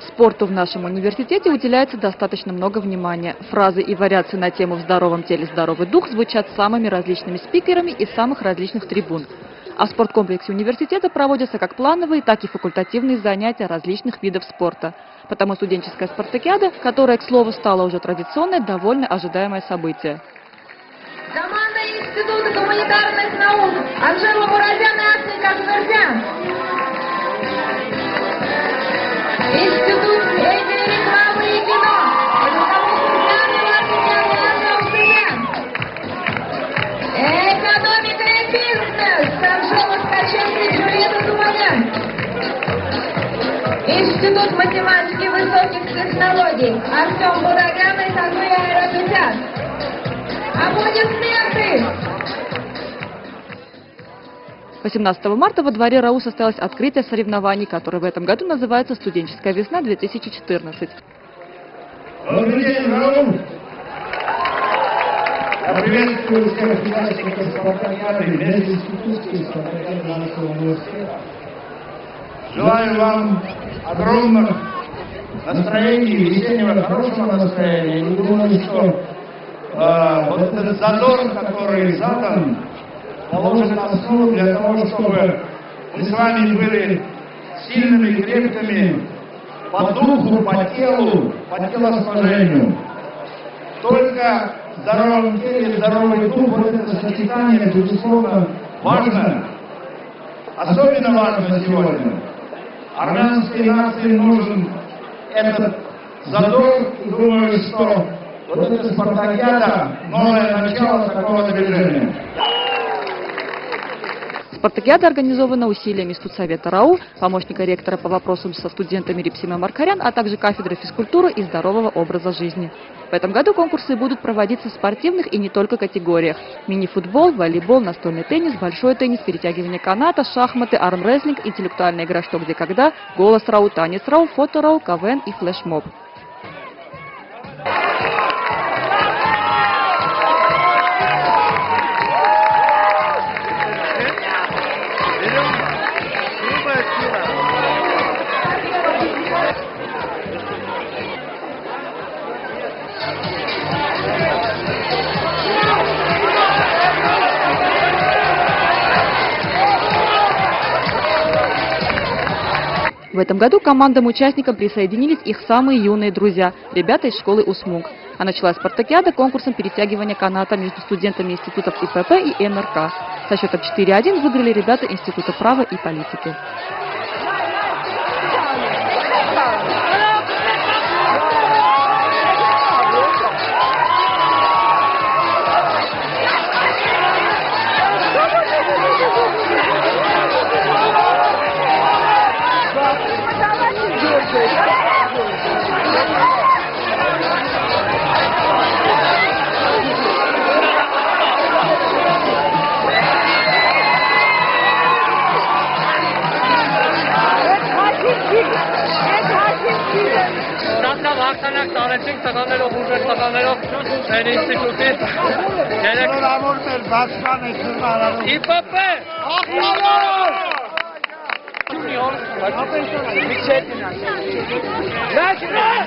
Спорту в нашем университете уделяется достаточно много внимания. Фразы и вариации на тему «В здоровом теле здоровый дух» звучат самыми различными спикерами из самых различных трибун. А в спорткомплексе университета проводятся как плановые, так и факультативные занятия различных видов спорта. Потому студенческая спартакиада, которая, к слову, стала уже традиционной, довольно ожидаемое событие. Команда Института гуманитарных наук Институт математики и высоких технологий Артем Будаган и Хазуя Айратутян. Аплодисменты! 18 марта во дворе РАУ состоялось открытие соревнований, которое в этом году называется «Студенческая весна-2014». Добрый день, Раул! Я приветствую всех участников спартакиады, межинститутской спартакиады нашего университета. Желаю вам огромных настроений, весеннего хорошего настроения. И думаю, что э, вот этот задор, который задан, положит основу для того, чтобы мы с вами были сильными, крепкими по духу, по телу, по телосложению. Только в здоровом теле, здоровый дух, вот это сочетание, безусловно, важно. Особенно важно сегодня. Армянской нации нужен этот задор, думаю, что вот эта спартакиада, новое начало такого движения. Спартакиада организована усилиями студсовета РАУ, помощника ректора по вопросам со студентами Рипсима Маркарян, а также кафедры физкультуры и здорового образа жизни. В этом году конкурсы будут проводиться в спортивных и не только категориях. Мини-футбол, волейбол, настольный теннис, большой теннис, перетягивание каната, шахматы, армрестлинг, интеллектуальная игра «Что, где, когда», голос РАУ, танец РАУ, фото РАУ, КВН и флешмоб. В этом году к командам-участникам присоединились их самые юные друзья – ребята из школы УСМУГ. А началась спартакиада конкурсом перетягивания каната между студентами институтов ИПП и НРК. Со счетом 4-1 выиграли ребята Института права и политики. ታላቅ ጣረችን ተቃመለ ሁንጀት ተቃመለ እኔ ስኩፊ ደረክ ራሞርተል ባስፋን ይስማራሉ ኢፖፔ Junior, Mitchell, National!